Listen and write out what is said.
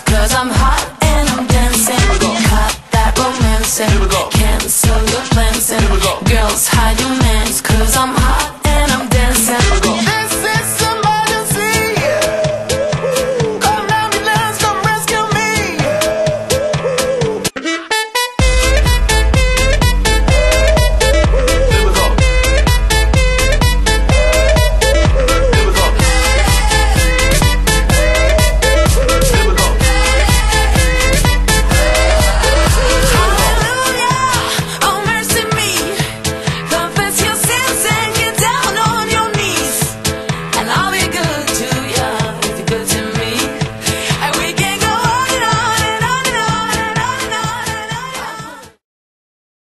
cause I'm hot and I'm dancing. Cut that romancing. Cancel your plans. And Girls hide your mans cause I'm hot